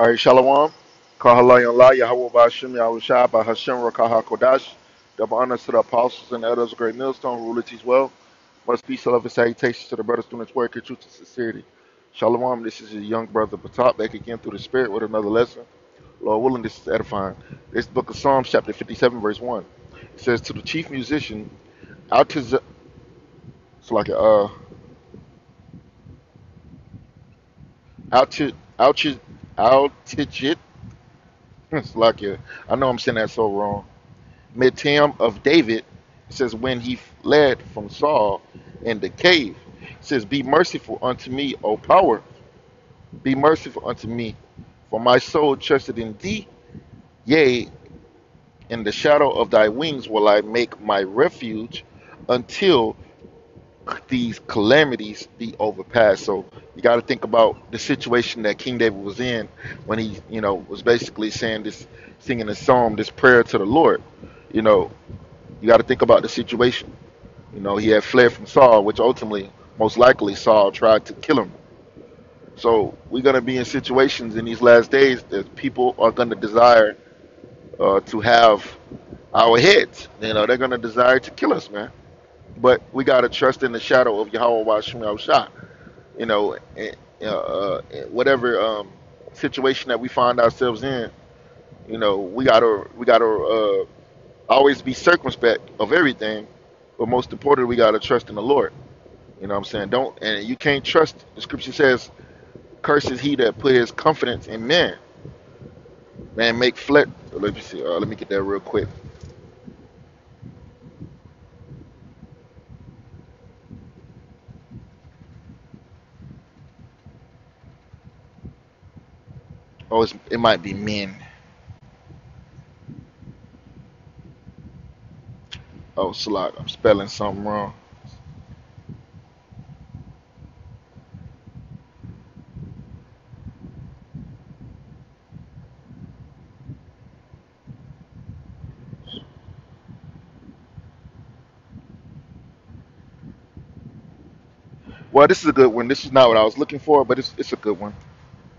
All right, Shalom. Kahalayan La Yahweh Bashim Yahushua Bahashem Rakaha Kodash. Double honors to the apostles and elders of Great Millstone, rule it as well. Must be love and salutations to the brothers doing this work in truth and sincerity. Shalom, this is your young brother Batak back again through the Spirit with another lesson. Lord willing, this is edifying. This book of Psalms, chapter 57, verse 1. It says, To the chief musician, out Altiz, it's like a, uh, Altid, Altidget, hmm, it's like I know I'm saying that so wrong. Mitam of David, it says, when he fled from Saul in the cave, it says, Be merciful unto me, O power, be merciful unto me, for my soul trusted in thee. Yea, in the shadow of thy wings will I make my refuge until these calamities be overpassed. So you got to think about the situation that King David was in when he, you know, was basically saying this, singing this psalm, this prayer to the Lord. You know, you got to think about the situation. You know, he had fled from Saul, which ultimately, most likely, Saul tried to kill him. So we're going to be in situations in these last days that people are going to desire uh, to have our heads. You know, they're going to desire to kill us, man. But we got to trust in the shadow of Yahweh Shemel Shah. You know, uh, whatever um, situation that we find ourselves in, you know, we gotta we gotta uh, always be circumspect of everything, but most importantly, we gotta trust in the Lord. You know what I'm saying? Don't and you can't trust. The scripture says, "Curses he that put his confidence in man." Man, make flesh. Let me see. Uh, let me get that real quick. Oh, it might be men. Oh, slot. I'm spelling something wrong. Well, this is a good one. This is not what I was looking for, but it's it's a good one.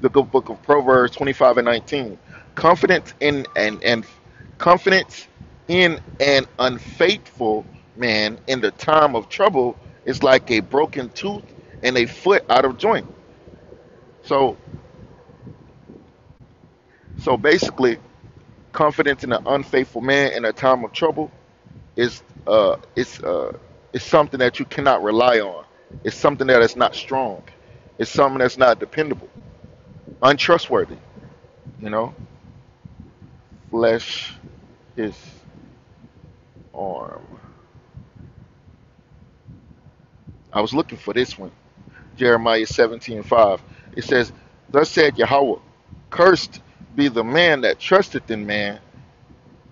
The good book of Proverbs 25 and 19. Confidence in and and confidence in an unfaithful man in the time of trouble is like a broken tooth and a foot out of joint. So so basically, confidence in an unfaithful man in a time of trouble is uh it's uh it's something that you cannot rely on. It's something that is not strong. It's something that's not dependable, untrustworthy. You know, flesh his arm. I was looking for this one. Jeremiah 17 5. It says, Thus said Yahweh, Cursed be the man that trusteth in man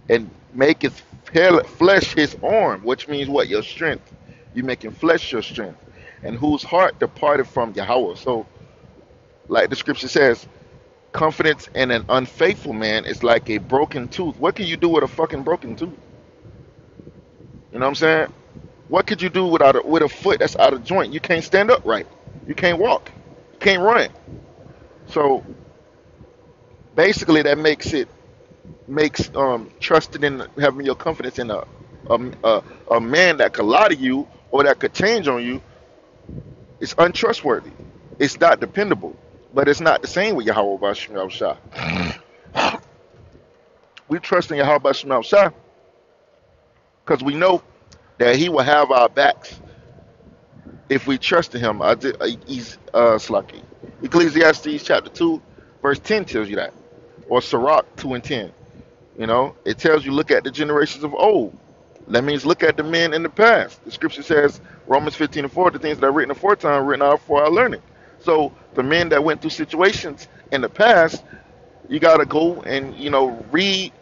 and maketh flesh his arm, which means what? Your strength. You making flesh your strength. And whose heart departed from Yahweh. So, like the scripture says, confidence in an unfaithful man is like a broken tooth. What can you do with a fucking broken tooth? You know what I'm saying? What could you do without a, with a foot that's out of joint? You can't stand up right. You can't walk. You can't run. So basically, that makes it makes um trusting in having your confidence in a a, a, a man that could lie to you or that could change on you It's untrustworthy. It's not dependable. But it's not the same with Yahweh Bashim Shah. We trust in Yahweh Bashim Shah because we know that He will have our backs if we trust in Him. I did, uh, he's uh, Slaki. Ecclesiasticus chapter 2, verse 10 tells you that. Or Sirach 2 and 10. You know, it tells you look at the generations of old. That means look at the men in the past. The scripture says, Romans 15 and 4, the things that are written aforetime written out for our learning. So the men that went through situations in the past, you got to go and, you know, read,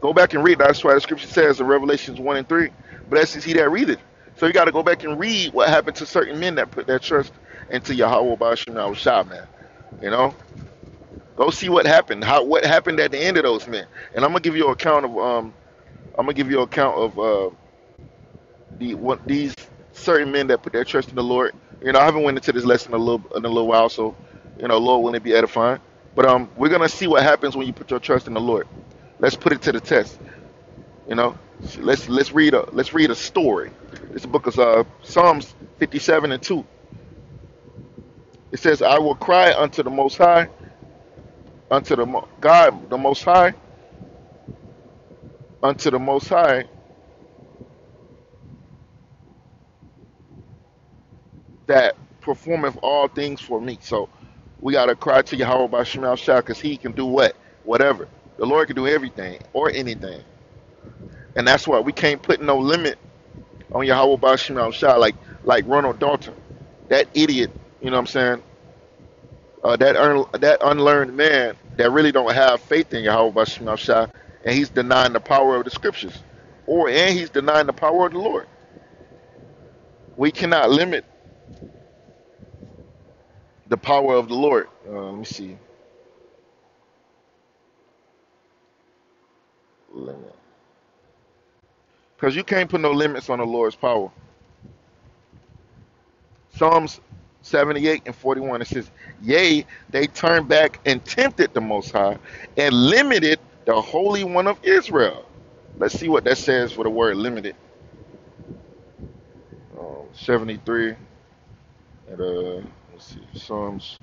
go back and read. That's why the scripture says in Revelations 1 and 3, blessed is he that readeth. So you got to go back and read what happened to certain men that put their trust into Yahweh Bashim Shah, man. You know, go see what happened. How what happened at the end of those men. And I'm gonna give you an account of um I'm gonna give you an account of uh, the what these certain men that put their trust in the Lord. You know, I haven't went into this lesson a little in a little while, so you know, Lord, will it be edifying? But um, we're gonna see what happens when you put your trust in the Lord. Let's put it to the test. You know, let's let's read a let's read a story. This book is uh Psalms 57 and 2. It says, "I will cry unto the Most High, unto the Mo- God, the Most High, unto the Most High, that performeth all things for me." So we gotta cry to Yahweh by Shemal Shah, because He can do what, whatever. The Lord can do everything or anything, and that's why we can't put no limit on Yahweh by Shemal Shah, like like Ronald Dalton, that idiot. You know what I'm saying? uh, that un- that unlearned man that really don't have faith in Yahweh Bashim Shah, and he's denying the power of the scriptures, or and he's denying the power of the Lord. We cannot limit the power of the Lord. Uh, let me see. Limit. Because you can't put no limits on the Lord's power. Psalms 78 and 41, it says, Yea, they turned back and tempted the Most High and limited the Holy One of Israel. Let's see what that says for the word limited. Um, 73 and uh, let's see, Psalms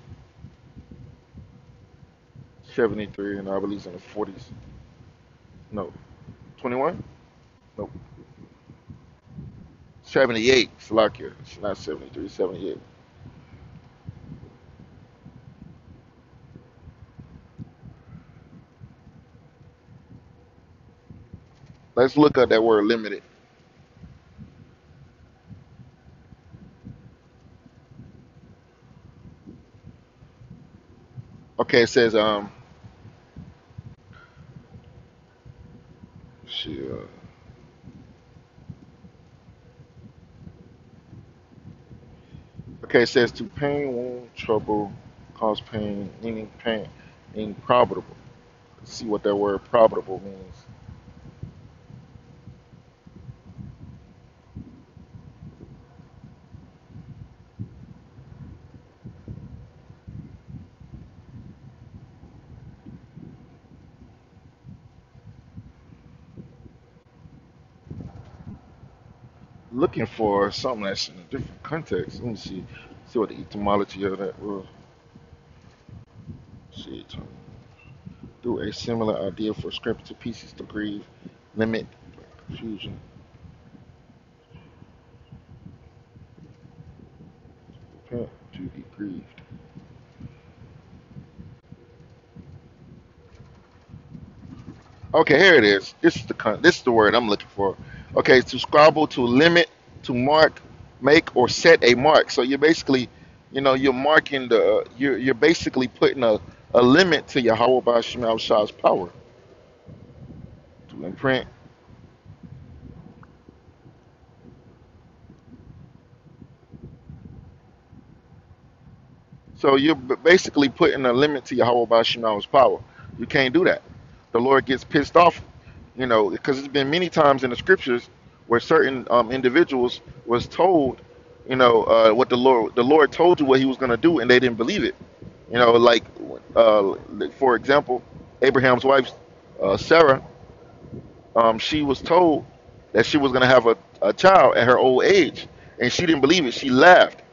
73, and I believe it's in the 40s. No, 21? No, 78. Salakia. It's not 73, 78. Let's look at that word limited. Okay, it says, um, she, uh, okay, it says to pain, wound, trouble, cause pain, meaning pain, meaning. Let's see what that word profitable means. Looking for something that's in a different context. Let me see, see what the etymology of that was. See, do a similar idea for scraping to pieces to grieve, limit, confusion, repent, to be grieved. Okay, here it is. This is the this is the word I'm looking for. Okay, to scribble, to limit, to mark, make or set a mark. So you're basically, you know, you're marking the you're you're basically putting a, a limit to Yahweh Bashim Shah's power to imprint. So you're basically putting a limit to Yahweh Bashim power. You can't do that. The Lord gets pissed off, you know, because it's been many times in the scriptures where certain um, individuals was told, you know, uh, what the Lord the Lord told you what He was going to do, and they didn't believe it. You know, like uh, for example, Abraham's wife, uh, Sarah, um, she was told that she was going to have a, a child at her old age, and she didn't believe it. She laughed,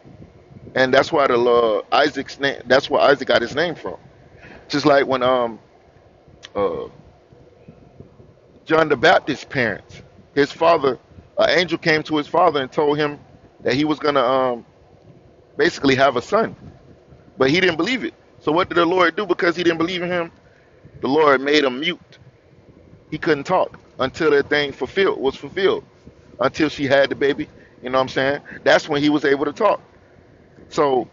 and that's why the uh, Isaac's name. That's where Isaac got his name from. Just like when um uh, John the Baptist's parents, his father, an angel came to his father and told him that he was going to um basically have a son, but he didn't believe it. So what did the Lord do because he didn't believe in him? The Lord made him mute. He couldn't talk until that thing fulfilled was fulfilled. Until she had the baby, you know what I'm saying? That's when he was able to talk. So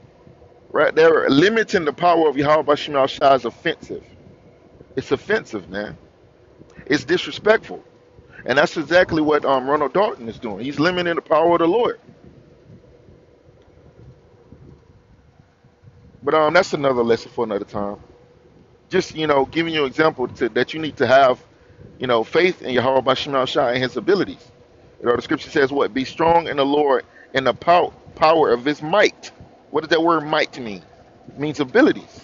right there, limiting the power of Yahweh Shah is offensive. It's offensive, man. It's disrespectful. And that's exactly what um, Ronald Dalton is doing. He's limiting the power of the Lord. But um, that's another lesson for another time. Just you know, giving you an example to, that you need to have, you know, faith in Yahweh Bashim Shah and His abilities. You know, the scripture says what? Be strong in the Lord and the pow- power of His might. What does that word might mean? It means abilities.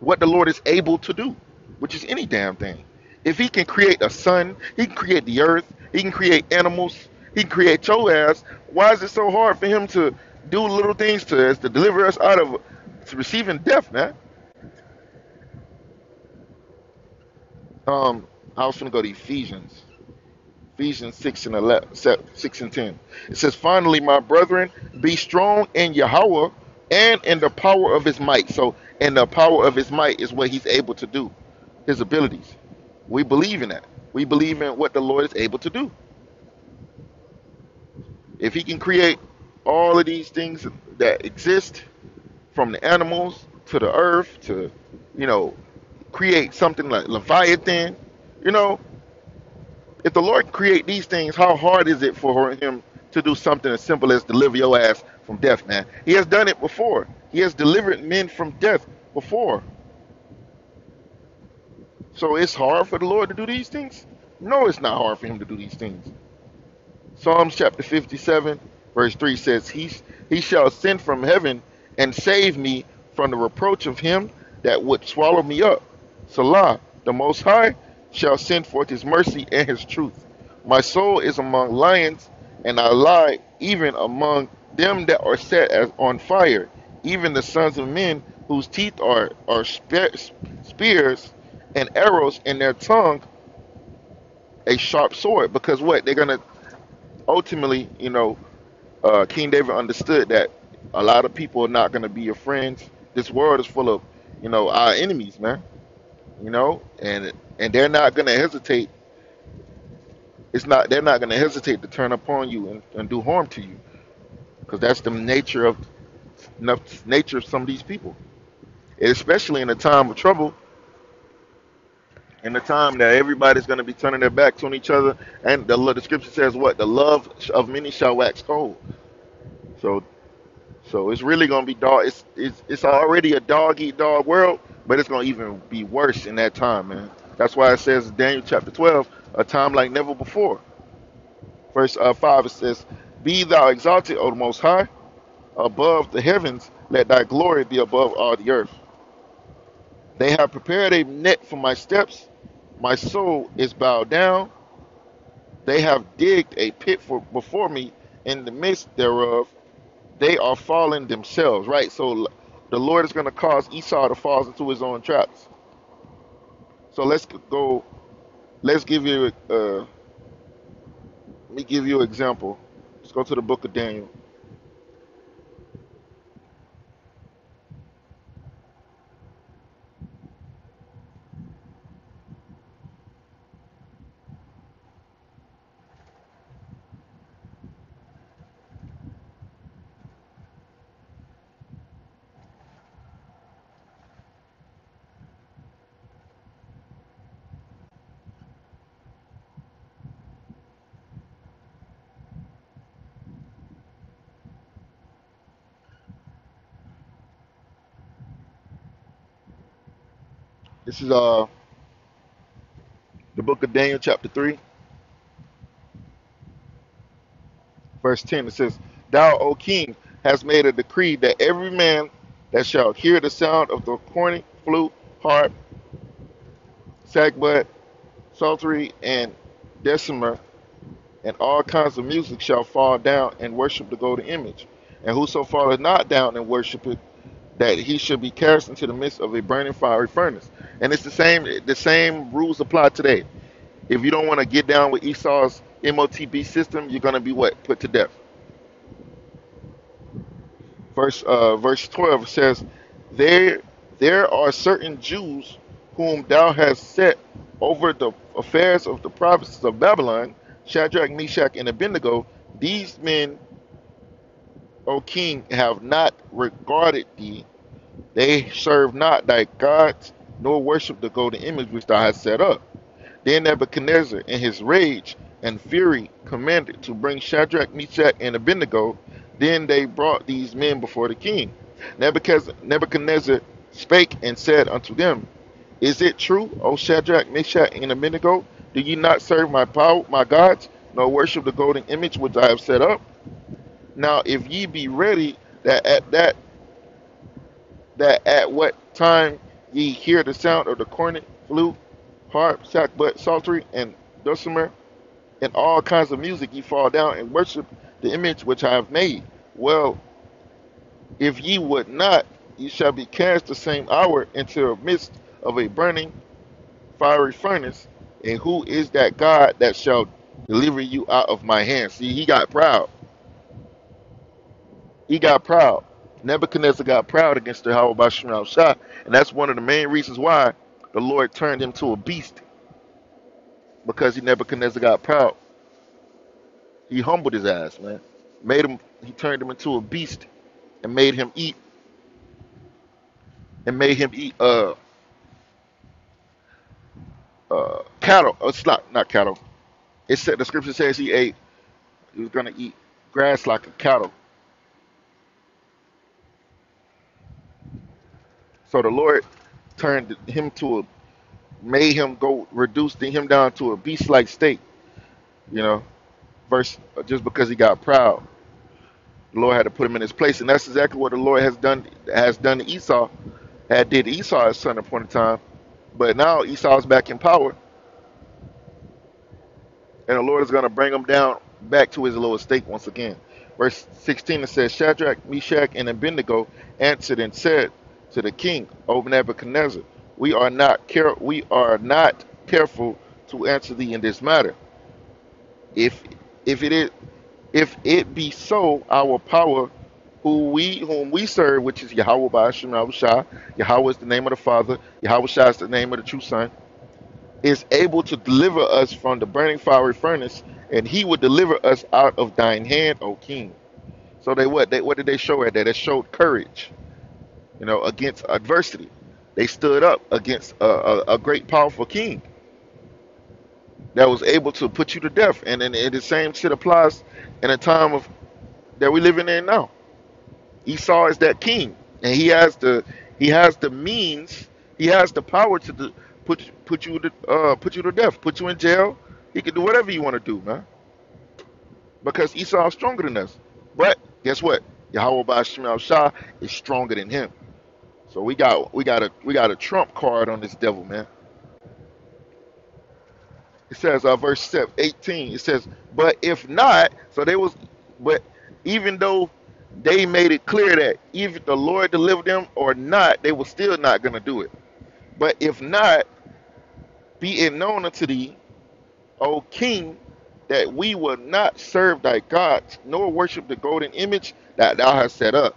what the Lord is able to do, which is any damn thing. If He can create a sun, He can create the earth, He can create animals, He can create your ass. Why is it so hard for Him to do little things to us to deliver us out of to receiving death, man? Um, I was gonna go to Ephesians. Ephesians 6 and 11, 6 and 10. It says, Finally, my brethren, be strong in Yahweh and in the power of his might. So, in the power of his might is what he's able to do, his abilities. We believe in that. We believe in what the Lord is able to do. If he can create all of these things that exist, from the animals to the earth to, you know, create something like Leviathan, you know, if the Lord can create these things, how hard is it for him to do something as simple as deliver your ass from death, man? He has done it before. He has delivered men from death before. So it's hard for the Lord to do these things? No, it's not hard for him to do these things. Psalms chapter 57, verse 3 says, He, he shall send from heaven and save me from the reproach of him that would swallow me up. Selah, the Most High shall send forth his mercy and his truth. My soul is among lions, and I lie even among them that are set as on fire, even the sons of men whose teeth are, are spears and arrows in their tongue a sharp sword. Because what? They're to ultimately, you know, uh, King David understood that a lot of people are not to be your friends. This world is full of, you know, our enemies, man. You know, and and they're not to hesitate. It's not they're not to hesitate to turn upon you and, and do harm to you, because that's the nature of nature of some of these people, especially in a time of trouble. In the time that everybody's going to be turning their backs on each other, and the, the scripture says what the love of many shall wax cold. So so it's really gonna be dog. It's it's it's already a dog eat dog world, but it's gonna even be worse in that time, man. That's why it says Daniel chapter twelve, a time like never before. Verse uh, five it says, "Be thou exalted, O Most High, above the heavens. Let thy glory be above all the earth. They have prepared a net for my steps. My soul is bowed down. They have digged a pit for before me in the midst thereof they are falling themselves, right? So the Lord is going to cause Esau to fall into his own traps. So let's go. Let's give you. Uh, let me give you an example. Let's go to the book of Daniel. This is uh the book of Daniel, chapter three, verse ten. It says, "Thou, O King, hast made a decree that every man that shall hear the sound of the cornet, flute, harp, sackbut, psaltery, and dulcimer, and all kinds of music shall fall down and worship the golden image. And whoso falleth not down and worship it, that he should be cast into the midst of a burning fiery furnace. And it's the same the same rules apply today. If you don't want to get down with Esau's MOTB system, you're gonna be what? Put to death. Verse uh, verse 12 says, There there are certain Jews whom thou hast set over the affairs of the provinces of Babylon, Shadrach, Meshach, and Abednego. These men, O king, have not regarded thee. They serve not thy gods, nor worship the golden image which thou hast set up. Then Nebuchadnezzar, in his rage and fury, commanded to bring Shadrach, Meshach, and Abednego. Then they brought these men before the king. Nebuchadnezzar spake and said unto them, Is it true, O Shadrach, Meshach, and Abednego? Do ye not serve my power, my gods, nor worship the golden image which I have set up? Now, if ye be ready, that at that that at what time ye hear the sound of the cornet, flute, harp, sackbut, psaltery, and dulcimer, and all kinds of music, ye fall down and worship the image which I have made. Well, if ye would not, ye shall be cast the same hour into the midst of a burning fiery furnace. And who is that God that shall deliver you out of my hand? See, he got proud. He got proud. Nebuchadnezzar got proud against the Shah, Shah, and that's one of the main reasons why the Lord turned him to a beast because he Nebuchadnezzar got proud. He humbled his ass, man. Made him. He turned him into a beast and made him eat and made him eat uh uh cattle. Oh, it's not not cattle. It said the scripture says he ate. He was gonna eat grass like a cattle. So the Lord turned him to a made him go reduced him down to a beast like state. You know, verse just because he got proud. The Lord had to put him in his place, and that's exactly what the Lord has done has done to Esau. Had did Esau at some point in time, but now Esau's back in power, and the Lord is going to bring him down back to his lower estate once again. Verse 16 it says, Shadrach, Meshach, and Abednego answered and said to the king, O Nebuchadnezzar, we are not care we are not careful to answer thee in this matter. If if it is if it be so, our power, who we whom we serve, which is Yahweh by Hashem Yahweh is the name of the Father, Yahweh Shah is the name of the true Son, is able to deliver us from the burning fiery furnace, and he will deliver us out of thine hand, O King. So they what? They what did they show at that? They showed courage, you know, against adversity. They stood up against a, a, a great, powerful king that was able to put you to death. And then and the same shit applies in a time of that we're living in now. Esau is that king, and he has the he has the means, he has the power to do, put put you to uh, put you to death, put you in jail. He can do whatever you want to do, man. Because Esau is stronger than us. But guess what? Yahweh Bashim Shah is stronger than him. So we got we got a we got a trump card on this devil, man. It says uh, verse 18. It says, "But if not, so they was, but even though they made it clear that even the Lord delivered them or not, they were still not gonna do it. But if not, be it known unto thee, O King, that we will not serve thy gods, nor worship the golden image that thou hast set up."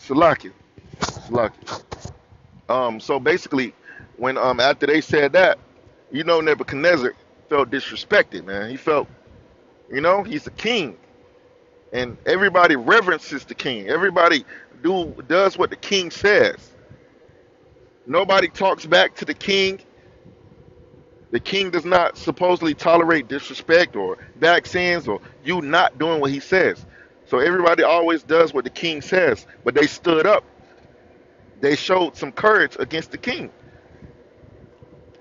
Salaki, Salaki. Um, so basically, when um after they said that, you know Nebuchadnezzar felt disrespected, man. He felt, you know, he's a king, and everybody reverences the king. Everybody do does what the king says. Nobody talks back to the king. The king does not supposedly tolerate disrespect or back sins or you not doing what he says. So everybody always does what the king says, but they stood up they showed some courage against the king.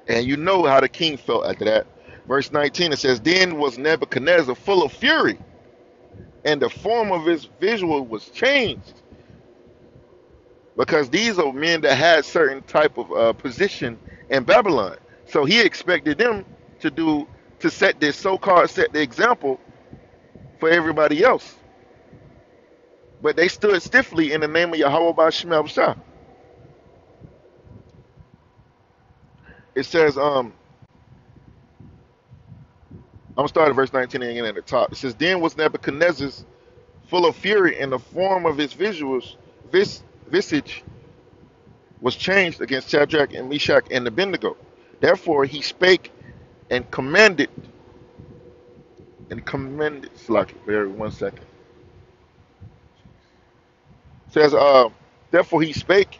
And you know how the king felt after that. Verse 19 it says, Then was Nebuchadnezzar full of fury, and the form of his visual was changed. Because these are men that had certain type of uh, position in Babylon. So he expected them to do to set this so-called set the example for everybody else. But they stood stiffly in the name of Yahweh Shemel Shah. it says, um, I'm gonna start at verse 19 again at the top. It says, Then was Nebuchadnezzar's full of fury, and the form of his visuals, vis, visage was changed against Shadrach and Meshach and Abednego. Therefore he spake and commanded, and commanded, Slack, very one second. Says, uh, therefore he spake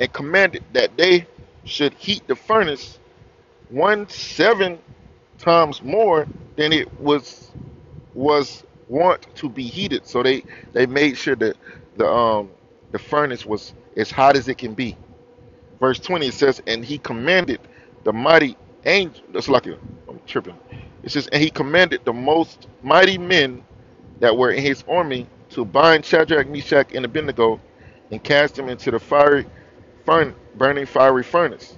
and commanded that they should heat the furnace one seven times more than it was was want to be heated. So they they made sure that the um the furnace was as hot as it can be. Verse 20 it says, and he commanded the mighty angel. That's lucky. I'm tripping. It says, and he commanded the most mighty men that were in his army to bind Shadrach, Meshach, and Abednego and cast them into the fiery, burning fiery furnace.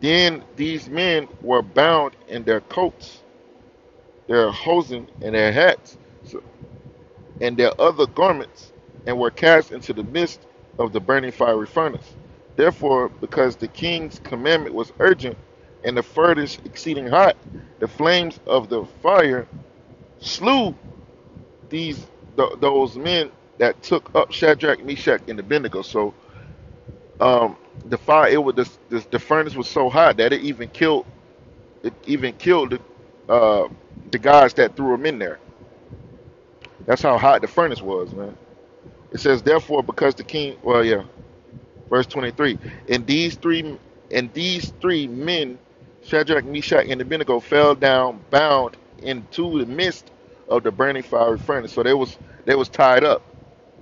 Then these men were bound in their coats, their hosen, and their hats, so- and their other garments, and were cast into the midst of the burning fiery furnace. Therefore, because the king's commandment was urgent, and the furnace exceeding hot, the flames of the fire slew these th- those men that took up Shadrach, Meshach, and Abednego. So um, the fire, it was the, the, the furnace was so hot that it even killed it even killed the, uh, the guys that threw them in there. That's how hot the furnace was, man. It says, therefore, because the king, well, yeah, verse 23, and these three and these three men, Shadrach, Meshach, and Abednego, fell down bound into the midst of the burning fiery furnace. So they was they was tied up,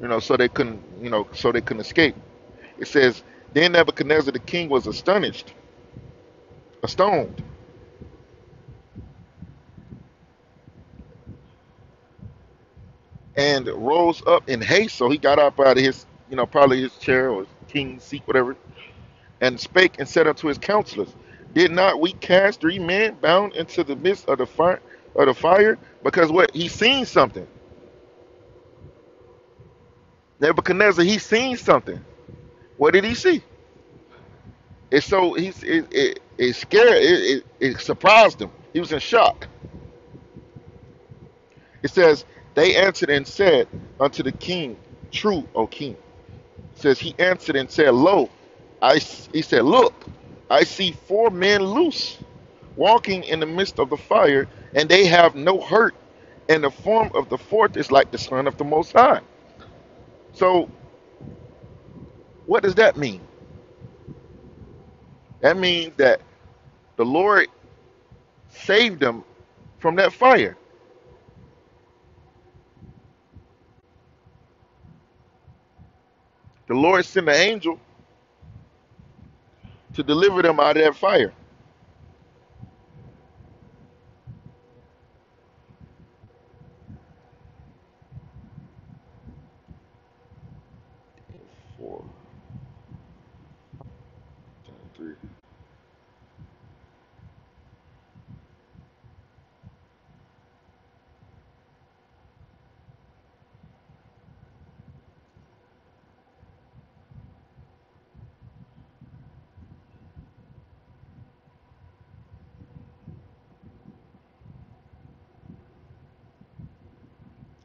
you know, so they couldn't, you know, so they couldn't escape. It says, then Nebuchadnezzar the king was astonished, astonished, and rose up in haste. So he got up out of his, you know, probably his chair or king's seat, whatever, and spake and said unto his counselors, Did not we cast three men bound into the midst of the fire of the fire? Because what he seen something. Nebuchadnezzar, he seen something. What did he see? It's so he's it it, it scared it, it it surprised him. He was in shock. It says, They answered and said unto the king, True, O king. It says he answered and said, Lo, I he said, Look, I see four men loose, walking in the midst of the fire, and they have no hurt, and the form of the fourth is like the Son of the Most High. So what does that mean? That means that the Lord saved them from that fire. The Lord sent an angel to deliver them out of that fire.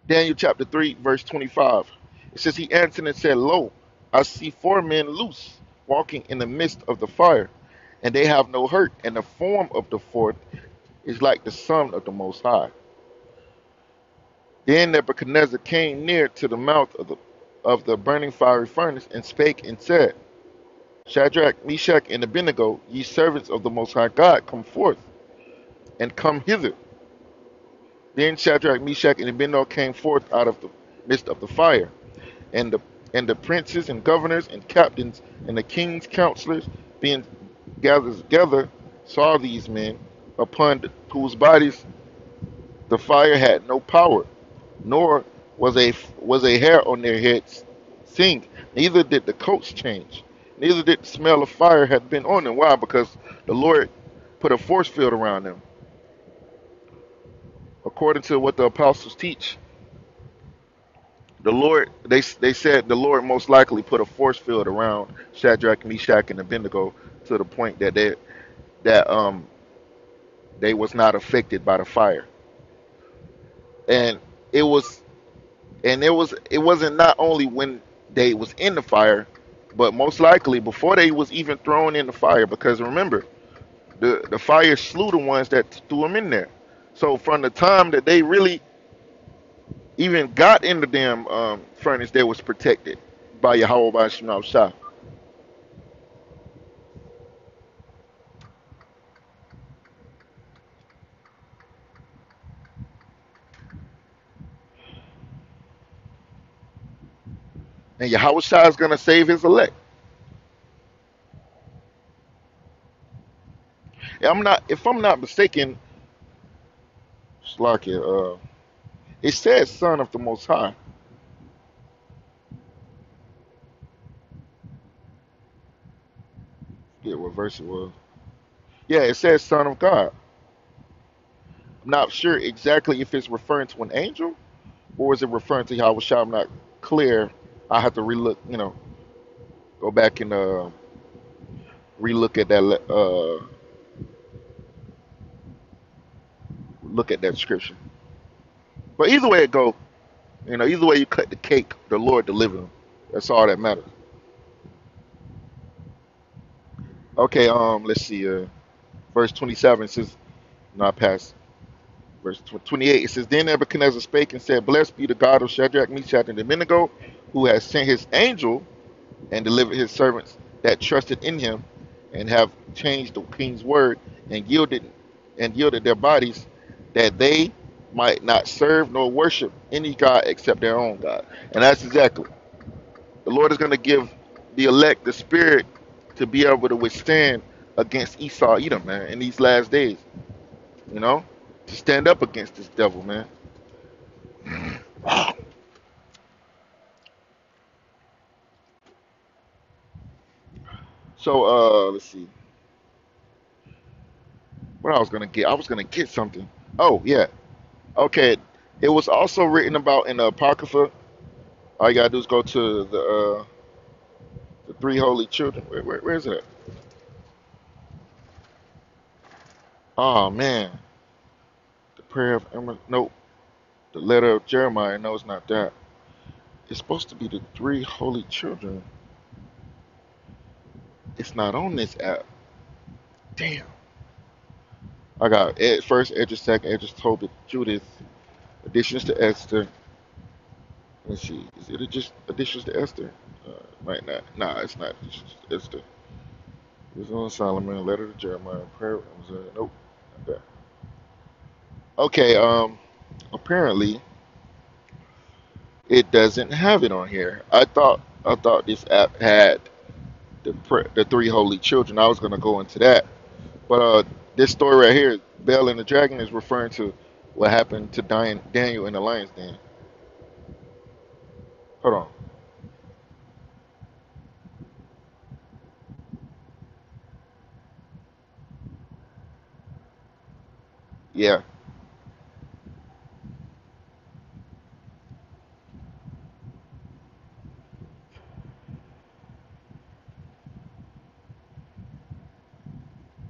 Daniel chapter 3, verse 25. It says, He answered and said, Lo, I see four men loose, walking in the midst of the fire, and they have no hurt, and the form of the fourth is like the Son of the Most High. Then Nebuchadnezzar came near to the mouth of the of the burning fiery furnace and spake and said, Shadrach, Meshach, and Abednego, ye servants of the Most High God, come forth and come hither. Then Shadrach, Meshach, and Abednego came forth out of the midst of the fire, and the and the princes and governors and captains and the king's counselors, being gathered together, saw these men, upon whose bodies the fire had no power, nor was a was a hair on their heads sing. Neither did the coats change. Neither did the smell of fire have been on them. Why? Because the Lord put a force field around them. According to what the apostles teach, the Lord they they said the Lord most likely put a force field around Shadrach, Meshach, and Abednego to the point that they that um they was not affected by the fire. And it was and it was it wasn't not only when they was in the fire, but most likely before they was even thrown in the fire. Because remember, the the fire slew the ones that threw them in there. So from the time that they really even got in the damn um, furnace, they was protected by Yahweh by Shema Shah. And Yahweh Shah is gonna save his elect. I'm not, if I'm not mistaken, Shlakia, uh, it says son of the Most High. Forget what verse it was. Yeah, it says son of God. I'm not sure exactly if it's referring to an angel or is it referring to Yahweh Shah? I'm not clear. I have to relook, you know, go back and uh, relook at that uh, look at that description. But either way it go, you know, either way you cut the cake, the Lord delivered them. That's all that matters. Okay, um, let's see. Uh, verse 27 says, not past verse tw- 28. It says, Then Nebuchadnezzar spake and said, Blessed be the God of Shadrach, Meshach, and Abednego, who has sent his angel and delivered his servants that trusted in him, and have changed the king's word and yielded and yielded their bodies, that they might not serve nor worship any god except their own God. And that's exactly. The Lord is going to give the elect the spirit to be able to withstand against Esau, Edom, man, in these last days. You know, to stand up against this devil, man. So, uh, let's see. What I was gonna get? I was gonna get something. Oh yeah. Okay. It was also written about in the Apocrypha. All you gotta do is go to the uh, the three holy children. Where, where, where is it? At? Oh man, the prayer of Emma. Nope. The letter of Jeremiah. No, it's not that. It's supposed to be the three holy children. It's not on this app. Damn. I got Ed first, Edges second, Edges Tobit, Judith, additions to Esther. Let's see, is it just additions to Esther? Uh, might not. Nah, it's not additions to Esther. It's on Solomon, letter to Jeremiah, prayer. Nope, not that. Okay. Um, apparently it doesn't have it on here. I thought I thought this app had the the three holy children. I was gonna go into that, but uh, this story right here, Bell and the Dragon, is referring to what happened to Daniel in the lion's den. Hold on. Yeah,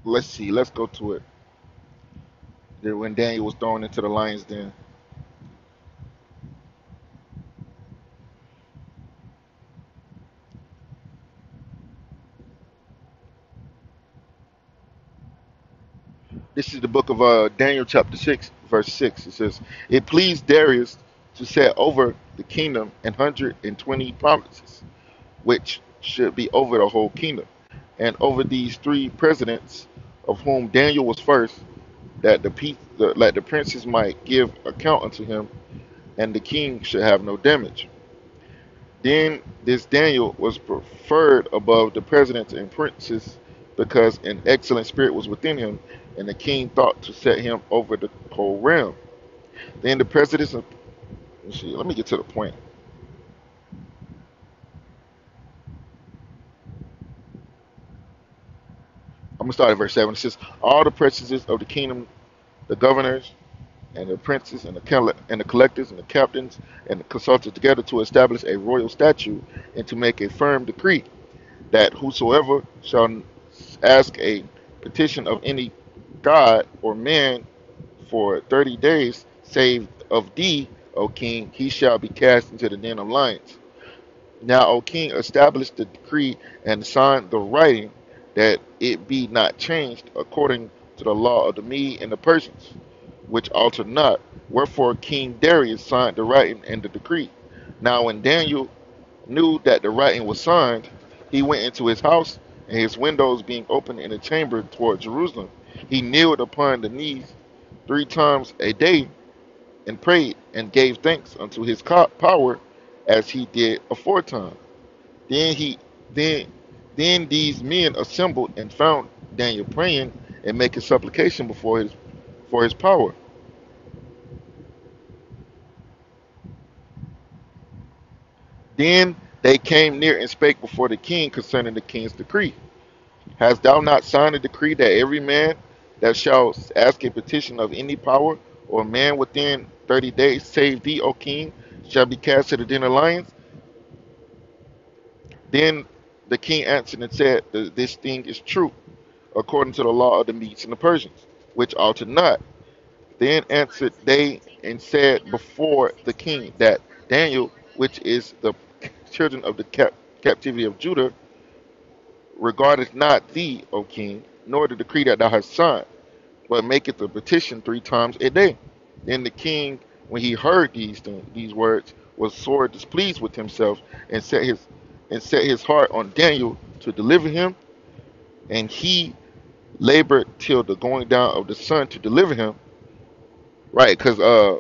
let's see. Let's go to it. When Daniel was thrown into the lion's den. This is the book of uh, Daniel, chapter 6, verse 6. It says, It pleased Darius to set over the kingdom an hundred and twenty provinces, which should be over the whole kingdom, and over these three presidents, of whom Daniel was first, that the, pe- the, that the princes might give account unto him, and the king should have no damage. Then this Daniel was preferred above the presidents and princes because an excellent spirit was within him, and the king thought to set him over the whole realm. Then the presidents, see, let me get to the point. Gonna start at verse seven. It says, "All the princes of the kingdom, the governors and the princes and the and the collectors and the captains and the consulted together to establish a royal statute and to make a firm decree that whosoever shall ask a petition of any god or man for 30 days, save of thee, O king, he shall be cast into the den of lions. Now, O king, establish the decree and sign the writing that it be not changed according to the law of the Mede and the Persians, which alter not. Wherefore King Darius signed the writing and the decree. Now, when Daniel knew that the writing was signed, he went into his house, and his windows being open in the chamber toward Jerusalem, he kneeled upon the knees three times a day and prayed and gave thanks unto his power as he did aforetime. Then he then then these men assembled and found Daniel praying and making supplication before his for his power. Then they came near and spake before the king concerning the king's decree. Hast thou not signed a decree that every man that shall ask a petition of any power or man within thirty days, save thee, O king, shall be cast to the den of lions? Then the king answered and said, This thing is true, according to the law of the Medes and the Persians, which alter not. Then answered they and said before the king that Daniel, which is the children of the cap- captivity of Judah, regardeth not thee, O king, nor the decree that thou hast signed, but maketh a petition three times a day. Then the king, when he heard these these words, was sore displeased with himself, and set his and set his heart on Daniel to deliver him, and he labored till the going down of the sun to deliver him. Right, because uh,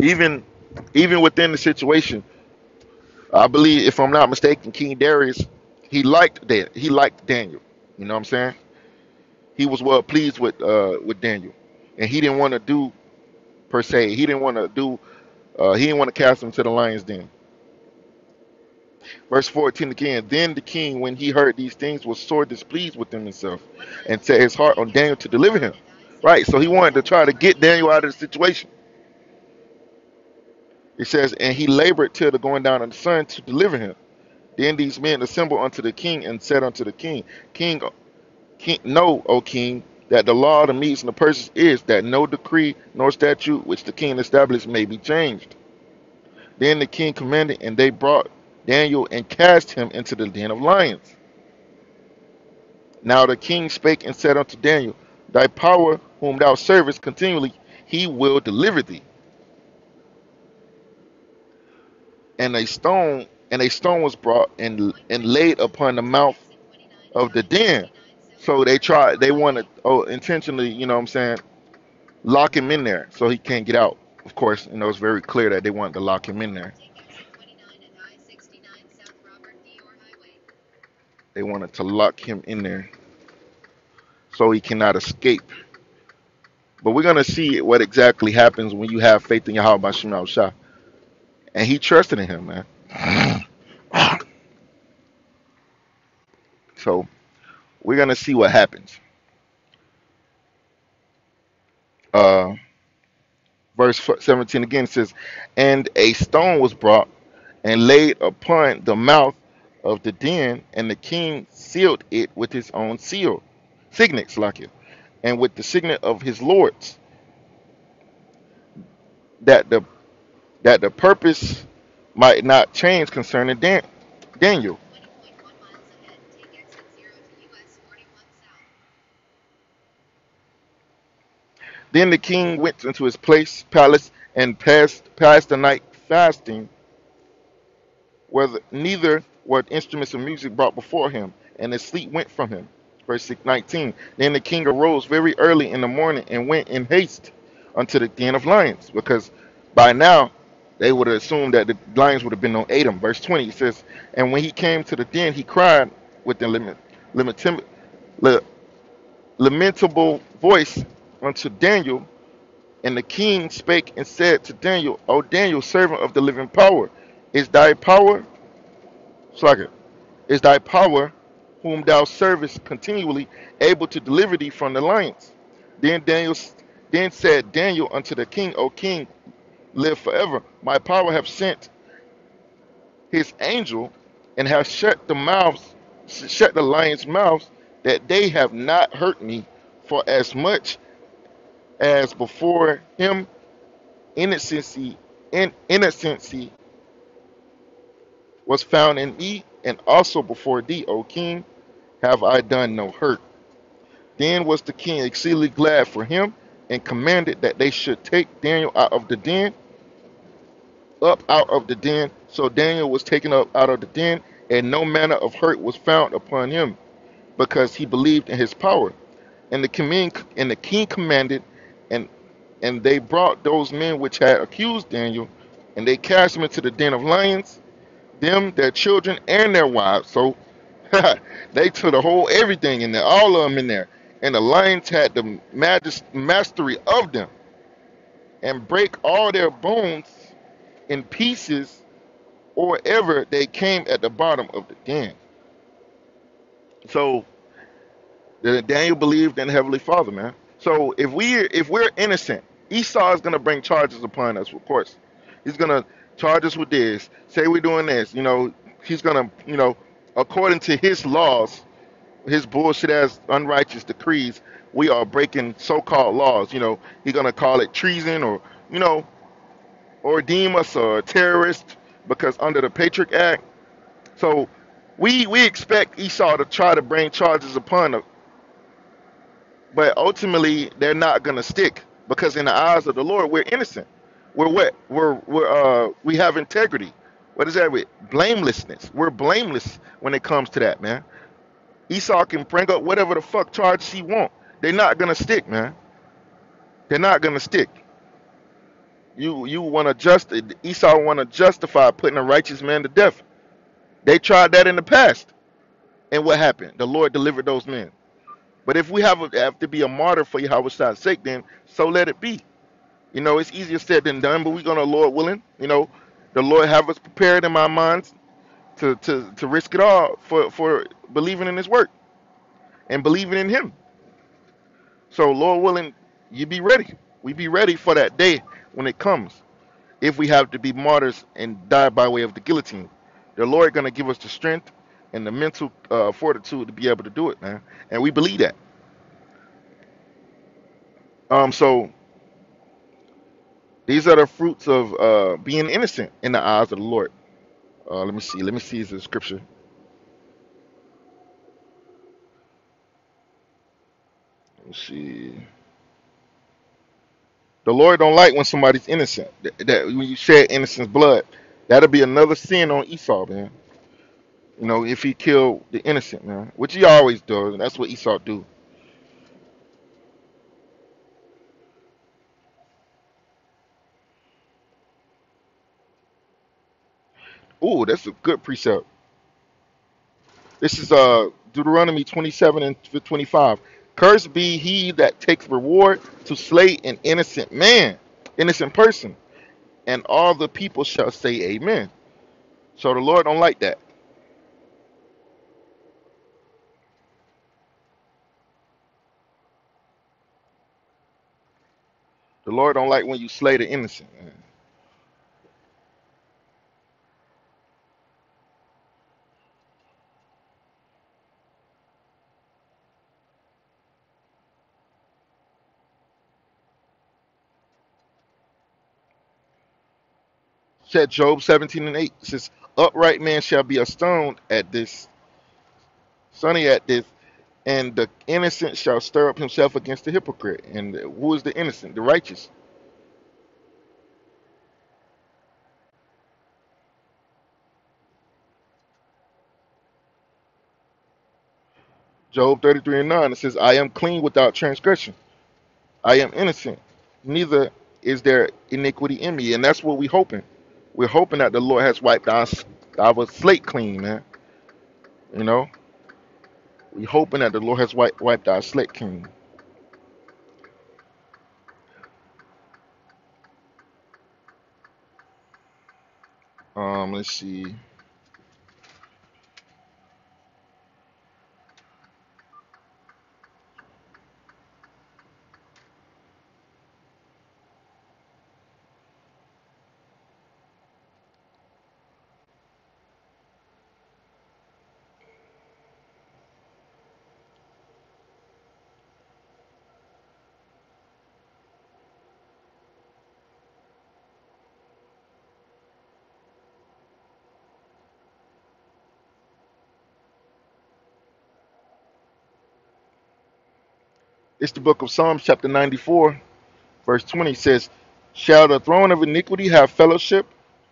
even even within the situation, I believe, if I'm not mistaken, King Darius, he liked that. He liked Daniel. You know what I'm saying? He was well pleased with uh with Daniel, and he didn't want to do per se. He didn't want to do. Uh, he didn't want to cast him to the lions den. Verse 14 again. Then the king, when he heard these things, was sore displeased with himself, and set his heart on Daniel to deliver him. Right. So he wanted to try to get Daniel out of the situation. It says, and he labored till the going down of the sun to deliver him. Then these men assembled unto the king and said unto the king, King, king know, O king, that the law of the Medes and the Persians is that no decree nor statute which the king established may be changed. Then the king commanded, and they brought Daniel and cast him into the den of lions. Now the king spake and said unto Daniel, Thy power, whom thou servest continually, he will deliver thee. And a stone and a stone was brought and and laid upon the mouth of the den. So they tried. They wanted, oh, intentionally, you know, what I'm saying, lock him in there so he can't get out. Of course, you know, it's very clear that they wanted to lock him in there. They wanted to lock him in there so he cannot escape. But we're gonna see what exactly happens when you have faith in Yahweh Bashim Shah. And he trusted in him, man. So we're gonna see what happens. Uh verse 17 again says, And a stone was brought and laid upon the mouth of the den, and the king sealed it with his own seal, signet, like it, and with the signet of his lords, that the that the purpose might not change concerning Dan, Daniel. Then the king went into his place, palace, and passed passed the night fasting, whether neither were instruments of music brought before him, and his sleep went from him. Verse 19. Then the king arose very early in the morning and went in haste unto the den of lions, because by now they would have assumed that the lions would have been on Adam. Verse 20 it says, And when he came to the den, he cried with limit, limitim, la- lamentable voice unto Daniel. And the king spake and said to Daniel, O Daniel, servant of the living power, is thy power, Is thy power, whom thou servest continually, able to deliver thee from the lions? Then Daniel then said Daniel unto the king, O king, live forever. My power have sent his angel and have shut the mouths, shut the lions' mouths, that they have not hurt me, for as much as before him innocency in innocency was found in me, and also before thee, O king, have I done no hurt. Then was the king exceedingly glad for him, and commanded that they should take Daniel out of the den, up out of the den. So Daniel was taken up out of the den, and no manner of hurt was found upon him, because he believed in his power. And the king and the king commanded, and and they brought those men which had accused Daniel, and they cast them into the den of lions, them, their children, and their wives. So they took the whole everything in there, all of them in there. And the lions had the magis- mastery of them, and break all their bones in pieces, or ever they came at the bottom of the den. So Daniel believed in Heavenly Father, man. So if we if we're innocent, Esau is gonna bring charges upon us, of course. He's gonna charge us with this, say we're doing this, you know, he's gonna, you know, according to his laws, his bullshit ass unrighteous decrees, we are breaking so-called laws. You know, he's gonna call it treason or, you know, or deem us a terrorist because under the Patriot Act. So we we expect Esau to try to bring charges upon us, but ultimately they're not gonna stick because in the eyes of the Lord we're innocent. We're what? We're we're uh we have integrity. What is that with blamelessness? We're blameless when it comes to that, man. Esau can bring up whatever the fuck charges he want. They're not gonna stick, man. They're not gonna stick. You you want to just Esau want to justify putting a righteous man to death. They tried that in the past, and what happened? The Lord delivered those men. But if we have, a, have to be a martyr for Yahweh's sake, then so let it be. You know, it's easier said than done, but we're gonna, Lord willing, you know, the Lord have us prepared in my minds to to to risk it all for for believing in His work and believing in Him. So, Lord willing, you be ready. We be ready for that day when it comes. If we have to be martyrs and die by way of the guillotine, the Lord gonna give us the strength and the mental uh, fortitude to be able to do it, man. And we believe that. Um, so these are the fruits of uh, being innocent in the eyes of the Lord. Uh, let me see. Let me see the scripture. Let me see. The Lord don't like when somebody's innocent. That, that when you shed innocent blood, that'll be another sin on Esau, man. You know, if he killed the innocent, man, which he always does, that's what Esau do. Ooh, that's a good precept. This is uh Deuteronomy 27 and 25. Cursed be he that takes reward to slay an innocent man, innocent person, and all the people shall say amen. So the Lord don't like that. The Lord don't like when you slay the innocent. man. Said Job 17 and 8 says, Upright man shall be astonished at this, sunny at this, and the innocent shall stir up himself against the hypocrite. And who is the innocent? The righteous. Job 33 and 9, it says, I am clean without transgression. I am innocent. Neither is there iniquity in me. And that's what we're hoping. We're hoping that the Lord has wiped our, our slate clean, man. You know? We're hoping that the Lord has wiped, wiped our slate clean. Um, let's see. It's the book of Psalms, chapter 94, verse 20 says, Shall the throne of iniquity have fellowship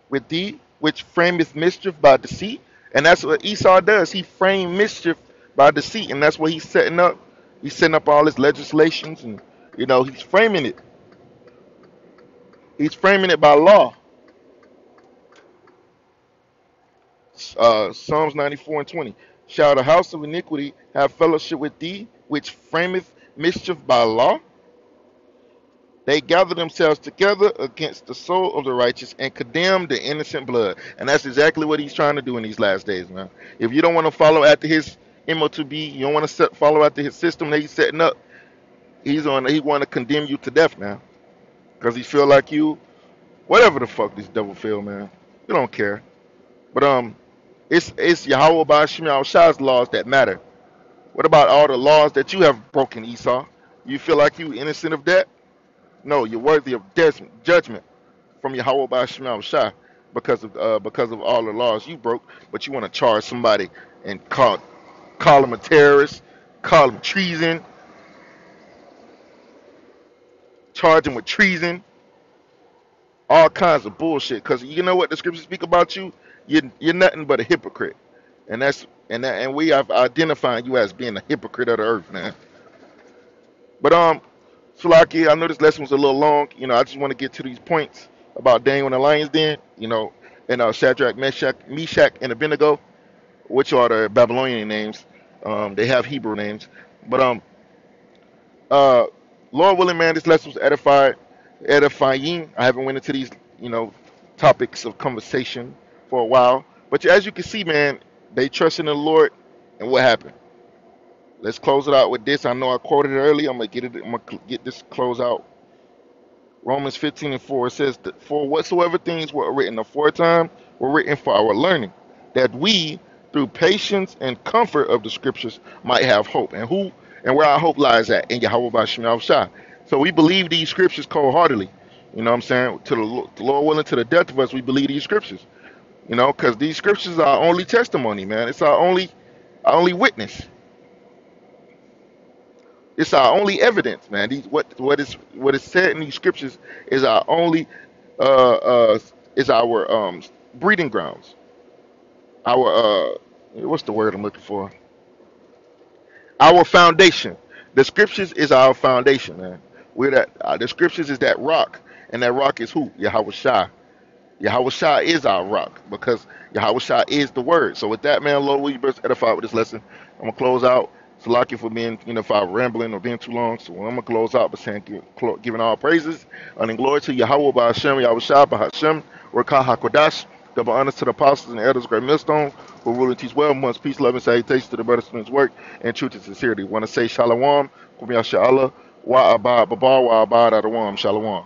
with thee, which frameth mischief by deceit? And that's what Esau does. He framed mischief by deceit, and that's what he's setting up. He's setting up all his legislations, and you know he's framing it. He's framing it by law. Uh, Psalms 94 and 20. Shall the house of iniquity have fellowship with thee, which frameth mischief by law? They gather themselves together against the soul of the righteous and condemn the innocent blood. And that's exactly what he's trying to do in these last days, man. If you don't want to follow after his MO2B. You don't want to set, follow after his system that he's setting up. He's on. He want to condemn you to death now because he feel like you. Whatever the fuck this devil feel, man. We don't care. But um, it's it's Yahweh by Shemiah Shah's laws that matter. What about all the laws that you have broken, Esau? You feel like you innocent of that? No, you're worthy of des- judgment from Yahweh by Shemiah Shah because of uh, because of all the laws you broke. But you want to charge somebody and call call him a terrorist, call him treason, charge him with treason, all kinds of bullshit. Because you know what the scriptures speak about you? You're, you're nothing but a hypocrite, and that's and that, and we have identified you as being a hypocrite of the earth, man. But um, Sulaki, I know this lesson was a little long. You know, I just want to get to these points about Daniel and the lion's den. You know, and uh, Shadrach, Meshach, Meshach, and Abednego, which are the Babylonian names. Um, they have Hebrew names, but um, uh, Lord willing, man, this lesson was edified, edifying. I haven't went into these, you know, topics of conversation for a while, but as you can see, man, they trust in the Lord, and what happened? Let's close it out with this. I know I quoted it earlier. I'm gonna get it. I'm gonna get this close out. Romans 15 and 4 says, that, "For whatsoever things were written aforetime were written for our learning, that we, through patience and comfort of the Scriptures, might have hope." And who and where our hope lies at in Yahweh Bashim Shah. So we believe these Scriptures cold-heartedly. You know what I'm saying? To the Lord willing, to the death of us, we believe these Scriptures. You know, because these Scriptures are our only testimony, man. It's our only, our only witness. It's our only evidence, man. These what what is what is said in these scriptures is our only uh uh is our um breeding grounds. Our uh what's the word I'm looking for? Our foundation. The scriptures is our foundation, man. We're that uh, the scriptures is that rock, and that rock is who? Yahweh. Yahweh Shai is our rock because Yahweh Shai is the word. So with that, man, Lord, will you best edify with this lesson? I'm gonna close out. You for being, you know, if I'm rambling or being too long. So I'm gonna close out by saying, giving all praises and glory to Yahweh by Hashem, Yahweh Shai by Hashem, Rakah Hakodash. Double honors to the apostles and elders, great millstone, who rule and teach well amongst peace, love, and salutation to the brothers and his work, and truth and sincerity. Want to say Shalom, Kum Yasha Allah, Wa Abad Babar, Wa Abad Adawam, Shalom.